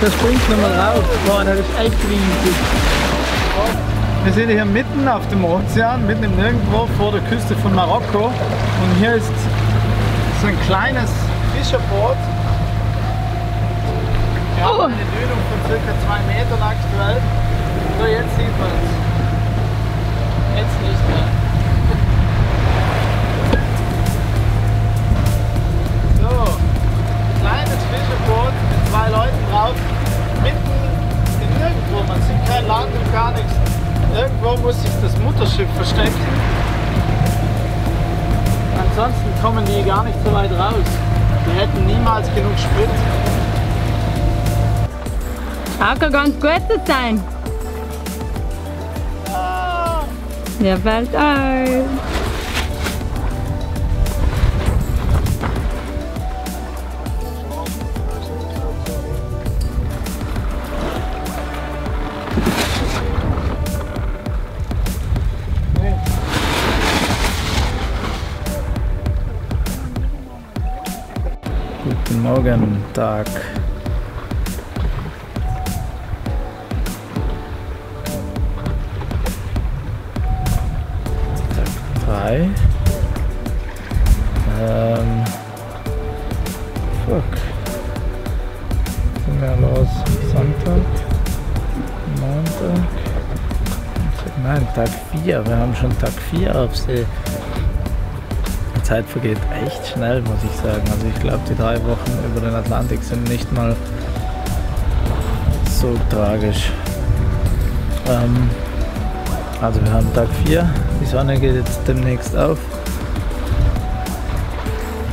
Das springt nochmal raus. Boah, das ist echt riesig. Wir sind hier mitten auf dem Ozean, mitten im Nirgendwo vor der Küste von Marokko. Und hier ist so ein kleines Fischerboot. Wir haben eine Dünung von circa 2 Metern aktuell. So, jetzt sieht man es. Jetzt nicht mehr. So, kleines Fischerboot mit zwei Leuten drauf, mitten in nirgendwo. Man sieht kein Land und gar nichts. Irgendwo muss sich das Mutterschiff verstecken. Ansonsten kommen die gar nicht so weit raus. Die hätten niemals genug Sprit. Auch kann ganz gut sein. Der fällt ein. Morgen, Tag. Tag 3. Ähm. Fuck. Sind wir los? Sonntag? Montag? Nein, Tag 4. Wir haben schon Tag 4 auf See. Zeit vergeht echt schnell, muss ich sagen. Also ich glaube, die drei Wochen über den Atlantik sind nicht mal so tragisch. Ähm, also wir haben Tag 4, die Sonne geht jetzt demnächst auf.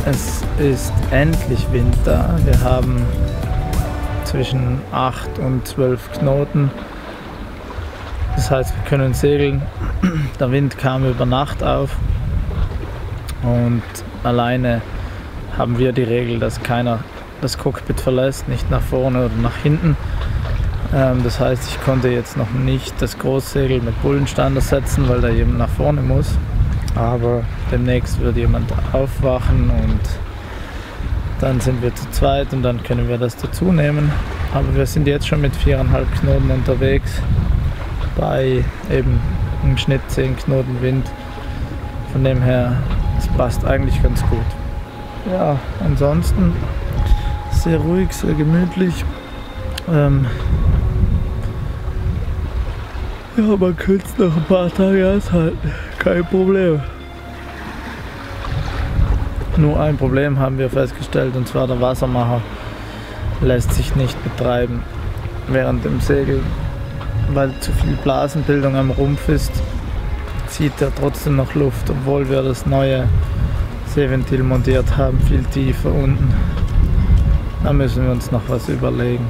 Es ist endlich Winter. Wir haben zwischen 8 und 12 Knoten. Das heißt, wir können segeln. Der Wind kam über Nacht auf. Und alleine haben wir die Regel, dass keiner das Cockpit verlässt, nicht nach vorne oder nach hinten. Ähm, das heißt, ich konnte jetzt noch nicht das Großsegel mit Bullenstander setzen, weil da jemand nach vorne muss. Aber demnächst wird jemand aufwachen und dann sind wir zu zweit und dann können wir das dazu nehmen. Aber wir sind jetzt schon mit viereinhalb Knoten unterwegs bei eben im Schnitt 10 Knoten Wind. Von dem her, passt eigentlich ganz gut. Ja, ansonsten sehr ruhig, sehr gemütlich. Ähm ja, man könnte es noch ein paar Tage aushalten, kein Problem. Nur ein Problem haben wir festgestellt und zwar der Wassermacher lässt sich nicht betreiben während dem Segeln, weil zu viel Blasenbildung am Rumpf ist, zieht er trotzdem noch Luft, obwohl wir das neue Seeventil montiert haben, viel tiefer unten. Da müssen wir uns noch was überlegen.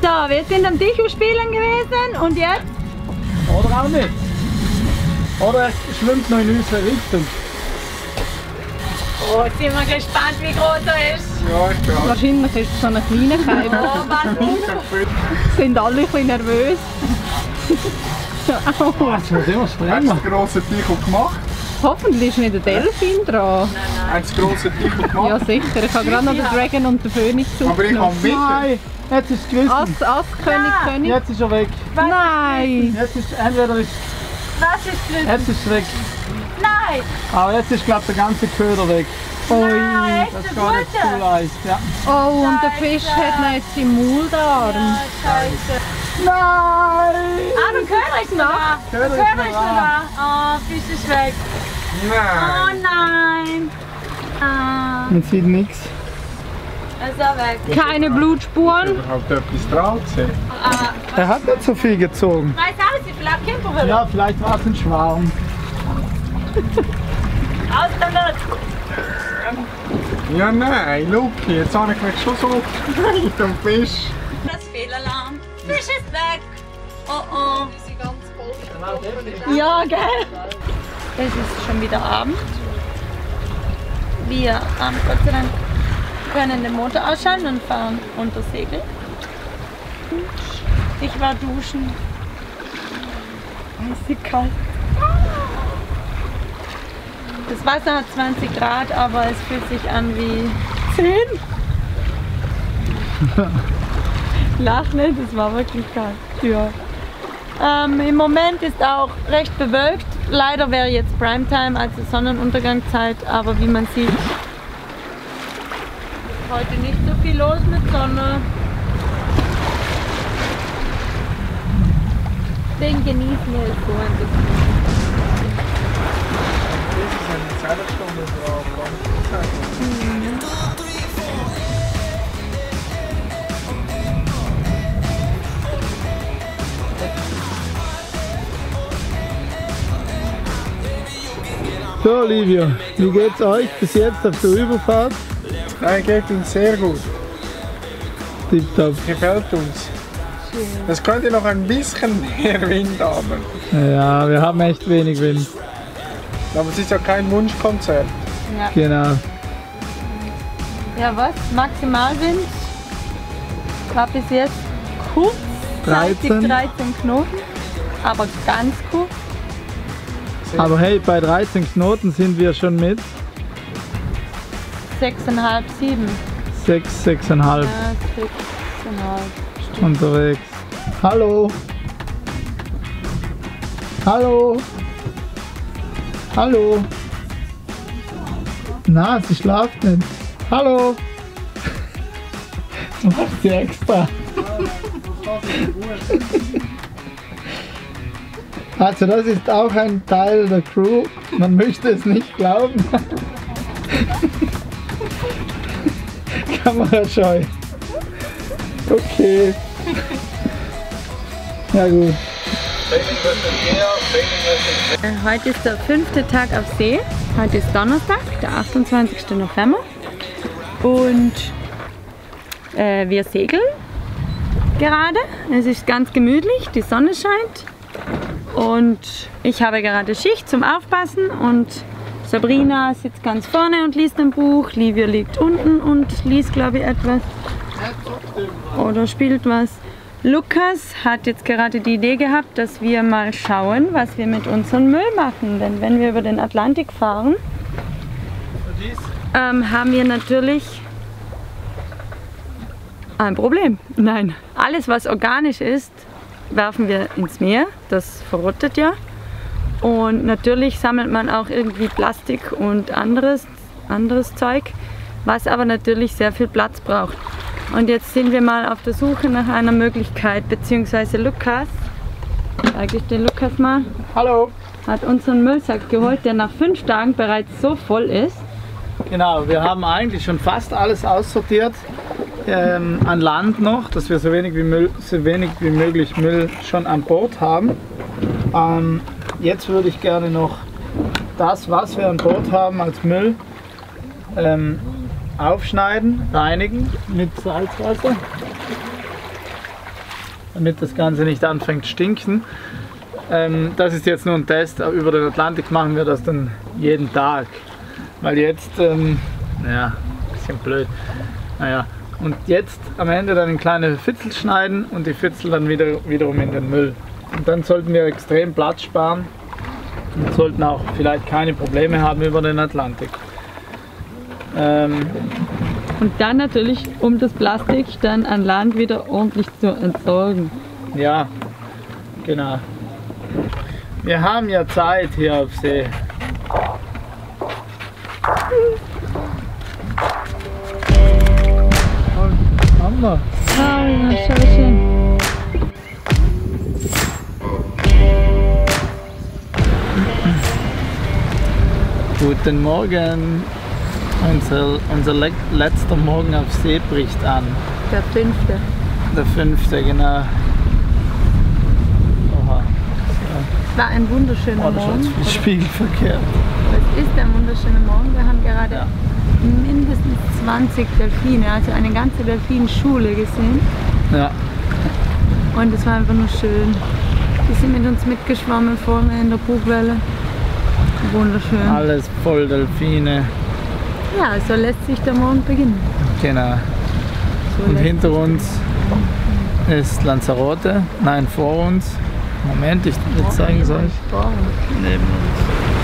So, wir sind am Tisch spielen gewesen und jetzt? Oder auch nicht. Oder es schwimmt noch in unsere Richtung. Oh, jetzt sind wir gespannt, wie groß er ist. Ja, ich bin auch Wahrscheinlich ist es so ein kleiner Keim. Oh, warum? Sind alle ein bisschen nervös. Au. Jetzt wird immer Hast du das grosse Tichel gemacht? Hoffentlich ist nicht der Delfin dran. Hast du das grosse Tichel gemacht? Ja, sicher. Ich habe gerade noch den Dragon und den Phoenix Aber ich habe mit. Nein, jetzt ist es gewissen. Ass, Ass, König, König. Jetzt ist er weg. Nein! Jetzt ist entweder ist, Was ist drin? jetzt ist es weg. Nein! Aber jetzt ist glaube der ganze Köder weg. Nein, Das jetzt zu guter! leicht. Ja. Oh, und der Fisch hat noch jetzt im Maul Arm. Scheiße. Nein! Ah, der Köder ist noch da! Der Köder ist Köder noch! Oh, Fisch ist weg! Oh Nein. nein! Ah, Man sieht nichts. er ist auch weg. Keine Blutspuren. Überhaupt etwas drauf gesehen? Ah, Er hat nicht so viel gezogen. weiß auch nicht, vielleicht kämpfen wir Ja, vielleicht war es ein Schwarm. Aus damit! Ja, nein, Luki, jetzt habe ich mich schon so gefreut am Fisch. Oh oh. Ja, gell? Es ist schon wieder Abend. Wir ähm, Gott sei Dank können den Motor ausschalten und fahren unter Segel. Ich war duschen. Es ist kalt. Das Wasser hat 20 Grad, aber es fühlt sich an wie 10. Lach nicht, es war wirklich kalt. Ja. Ähm, Im Moment ist auch recht bewölkt. Leider wäre jetzt Primetime, also Sonnenuntergangszeit, aber wie man sieht, ist heute nicht so viel los mit Sonne. Den genießen wir jetzt so ein bisschen. Das ist eine Zehnerstunde drauf. So, Olivia, wie geht's euch bis jetzt auf der Überfahrt? Nein, geht uns sehr gut. Tipptopp. Gefällt uns. Es könnte noch ein bisschen mehr Wind haben. Ja, wir haben echt wenig Wind. Aber es ist ja kein Wunschkonzert. Ja. Genau. ja, was? Maximalwind war bis jetzt kurz 13. 13 Knoten, aber ganz kurz. Aber hey, bei 13 Knoten sind wir schon mit 6,5, 7. 6, 6,5 Ja, 6,5. unterwegs. Hallo. Hallo. Hallo. Na, sie schlaft nicht. Hallo. Das macht sie extra. Also das ist auch ein Teil der Crew. Man möchte es nicht glauben. Kamerascheu. Okay. Ja gut. Äh, Heute ist der fünfte Tag auf See. Heute ist Donnerstag, der 28. November. Und äh, wir segeln gerade. Es ist ganz gemütlich, die Sonne scheint. Und ich habe gerade Schicht zum Aufpassen und Sabrina sitzt ganz vorne und liest ein Buch. Livia liegt unten und liest, glaube ich, etwas. Oder spielt was. Lukas hat jetzt gerade die Idee gehabt, dass wir mal schauen, was wir mit unserem Müll machen. Denn wenn wir über den Atlantik fahren, ähm, haben wir natürlich ein Problem. Nein, alles was organisch ist, werfen wir ins Meer. Das verrottet ja. Und natürlich sammelt man auch irgendwie Plastik und anderes, anderes Zeug, was aber natürlich sehr viel Platz braucht. Und jetzt sind wir mal auf der Suche nach einer Möglichkeit, beziehungsweise Lukas, zeige ich den Lukas mal, Hallo. hat unseren Müllsack geholt, der nach fünf Tagen bereits so voll ist. Genau, wir haben eigentlich schon fast alles aussortiert. Ähm, an Land noch, dass wir so wenig wie, Müll, so wenig wie möglich Müll schon an Bord haben. Ähm, jetzt würde ich gerne noch das, was wir an Bord haben als Müll, ähm, aufschneiden, reinigen mit Salzwasser, damit das Ganze nicht anfängt stinken. Ähm, das ist jetzt nur ein Test, über den Atlantik machen wir das dann jeden Tag. Weil jetzt, ähm, ja, bisschen blöd. Naja, und jetzt am Ende dann in kleine Fitzel schneiden und die Fitzel dann wieder, wiederum in den Müll. Und dann sollten wir extrem Platz sparen und sollten auch vielleicht keine Probleme haben über den Atlantik. Ähm, Und dann natürlich, um das Plastik dann an Land wieder ordentlich zu entsorgen. ja, genau. Wir haben ja Zeit hier auf See. Wir. Ah, ja, schön. Guten Morgen. Unser, unser le letzter Morgen auf See bricht an. Der fünfte. Der fünfte, genau. Oha. Es war ein wunderschöner Oh, Morgen. viel Spiegelverkehr. Es ist ein wunderschöner Morgen. Wir haben gerade Ja. Mindestens 20 Delfine, also eine ganze Delfinschule gesehen. Ja, Und es war einfach nur schön. Die sind mit uns mitgeschwommen vorne in der Bugwelle. Wunderschön. alles voll Delfine. Ja, so lässt sich der Morgen beginnen. Genau. So Und hinter uns ist Lanzarote. Nein, vor uns. Moment, ich jetzt zeigen es euch. Neben uns.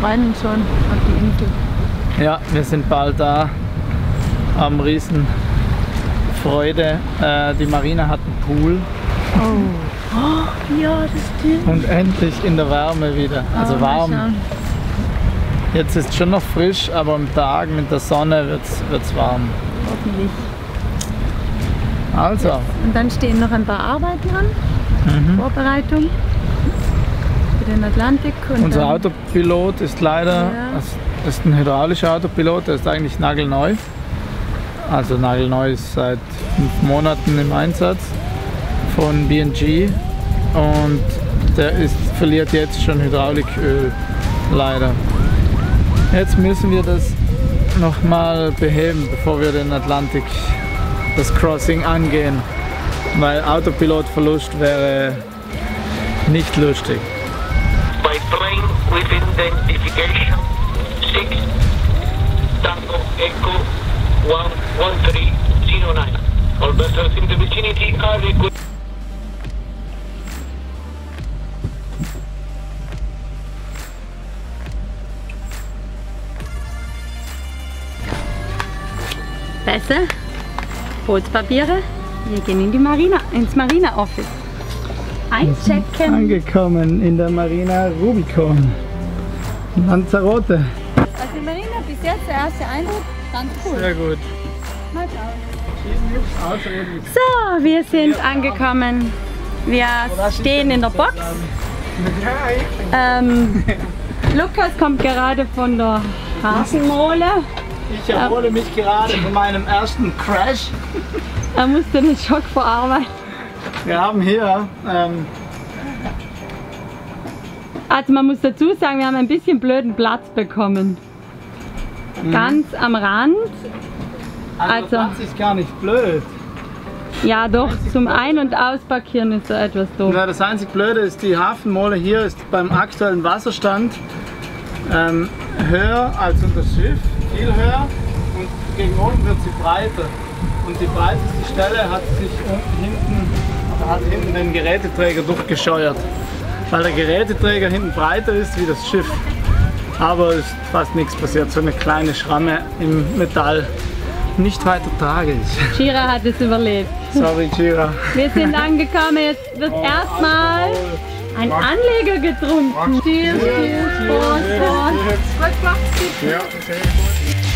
Wir freuen uns schon auf die Insel. Ja, wir sind bald da. Am riesen Freude. Äh, die Marina hat einen Pool Oh. Ja, das stimmt. und endlich in der Wärme wieder. Also Oh, warm. Jetzt ist schon noch frisch, aber am Tag mit der Sonne wird es warm. Hoffentlich. Also, Und dann stehen noch ein paar Arbeiten an. mhm. Vorbereitung den Atlantik. Unser Autopilot ist leider, Ja. das ist ein hydraulischer Autopilot, der ist eigentlich nagelneu. Also nagelneu ist seit fünf Monaten im Einsatz von BNG und der ist, verliert jetzt schon Hydrauliköl, leider. Jetzt müssen wir das nochmal beheben, bevor wir den Atlantik, das Crossing angehen, weil Autopilotverlust wäre nicht lustig. By plane with identification 6 Tango Echo 11309. All vessels in the vicinity are requested. Pässe, Bootspapiere. Wir gehen in die Marina, ins Marina Office. Einchecken. Angekommen in der Marina Rubicon. Lanzarote. Also die Marina bis jetzt der erste Eindruck, ganz cool. Sehr gut. Mal schauen. So, wir sind angekommen. Wir stehen in der Box. Ähm, Lukas kommt gerade von der Hafenmole. Ich erhole mich gerade von meinem ersten Crash. Er musste den Schock verarbeiten. Wir haben hier ähm, Also man muss dazu sagen, wir haben ein bisschen blöden Platz bekommen. Ganz am Rand. also, Also- Platz ist gar nicht blöd. Ja doch, zum Ein- und Ausparkieren ist so etwas doof. Ja, das einzig Blöde ist, die Hafenmole hier ist beim aktuellen Wasserstand ähm, höher als unter das Schiff, viel höher und gegen unten wird sie breiter. Und die breiteste Stelle hat sich unten hinten, hat hinten den Geräteträger durchgescheuert. Weil der Geräteträger hinten breiter ist wie das Schiff. Aber es ist fast nichts passiert, so eine kleine Schramme im Metall. Nicht weiter tragisch. Shira hat es überlebt. Sorry, Chira. Wir sind angekommen, jetzt wird erstmal ein Anleger getrunken. Cheers, cheers, Prost, Prost. Ja, sehr gut.